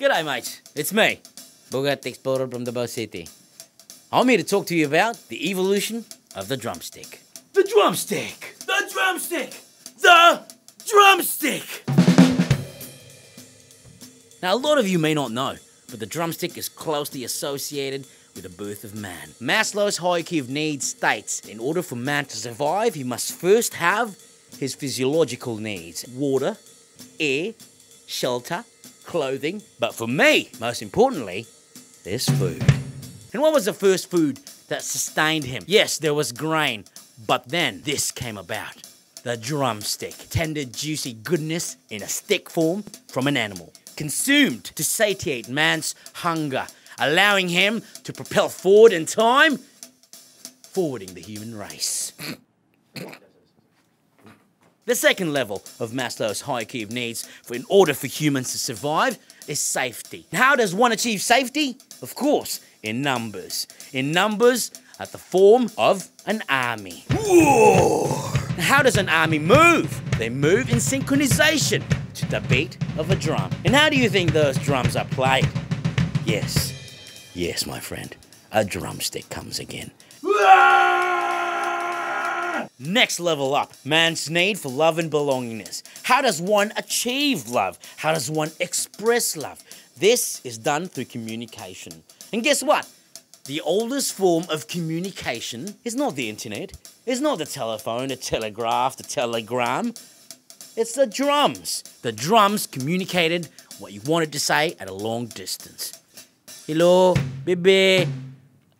G'day, mates. It's me, Bogart Explorer from the Bow City. I'm here to talk to you about the evolution of the drumstick. The drumstick! The drumstick! The drumstick! Now, a lot of you may not know, but the drumstick is closely associated with the birth of man. Maslow's hierarchy of needs states in order for man to survive, he must first have his physiological needs water, air, shelter, clothing, but for me, most importantly, there's food. And what was the first food that sustained him? Yes, there was grain, but then this came about the drumstick. Tender, juicy goodness in a stick form from an animal. Consumed to satiate man's hunger, allowing him to propel forward in time, forwarding the human race. The second level of Maslow's hierarchy of needs for in order for humans to survive is safety. How does one achieve safety? Of course, in numbers. In numbers at the form of an army. Whoa! How does an army move? They move in synchronization to the beat of a drum. And how do you think those drums are played? Yes, yes, my friend, a drumstick comes again. Next level up, man's need for love and belongingness. How does one achieve love? How does one express love? This is done through communication. And guess what? The oldest form of communication is not the internet, it's not the telephone, the telegraph, the telegram. It's the drums. The drums communicated what you wanted to say at a long distance. Hello, baby.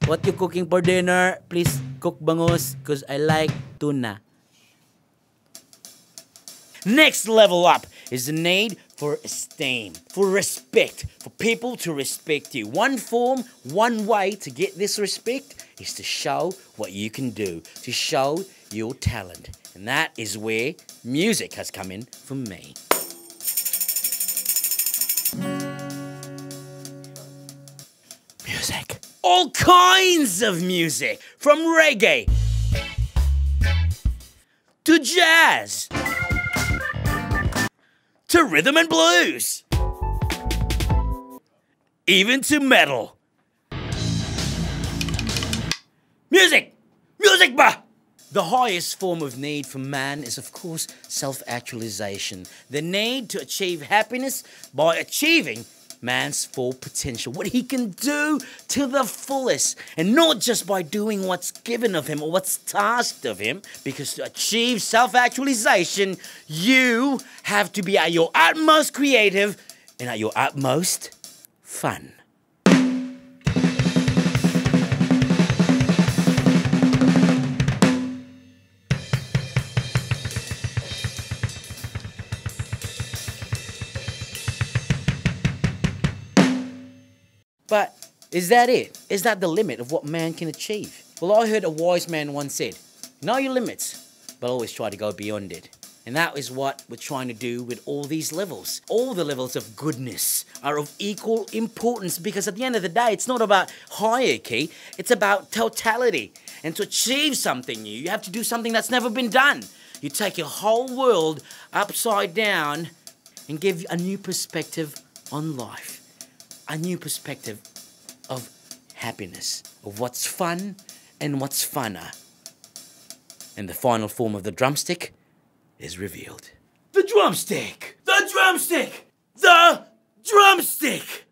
What you cooking for dinner? Please cook bangus because I like tuna. Next level up is the need for esteem, for respect, for people to respect you. One form, one way to get this respect is to show what you can do, to show your talent. And that is where music has come in for me. Music. All kinds of music, from reggae to jazz to rhythm and blues, even to metal. Music! Music, bah! The highest form of need for man is, of course, self actualization. The need to achieve happiness by achieving man's full potential, what he can do to the fullest, and not just by doing what's given of him or what's tasked of him, because to achieve self actualization, you have to be at your utmost creative and at your utmost fun. But is that it? Is that the limit of what man can achieve? Well, I heard a wise man once said, Know your limits, but always try to go beyond it. And that is what we're trying to do with all these levels. All the levels of goodness are of equal importance because at the end of the day, it's not about hierarchy, it's about totality. And to achieve something new, you have to do something that's never been done. You take your whole world upside down and give a new perspective on life a new perspective of happiness, of what's fun and what's funner. And the final form of the drumstick is revealed. The drumstick! The drumstick! The drumstick!